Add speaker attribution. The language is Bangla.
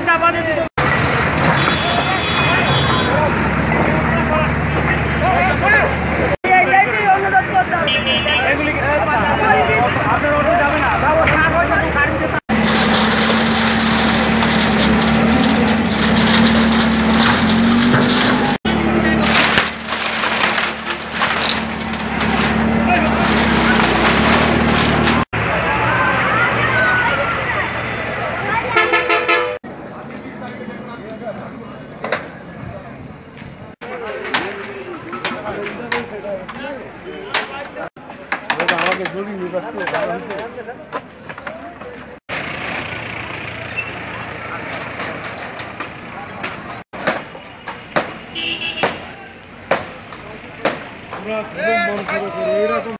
Speaker 1: Hayır, tamam, hadi.
Speaker 2: আমাকে জড়ি
Speaker 3: আমরা সেরকম
Speaker 4: বড় করে এরকম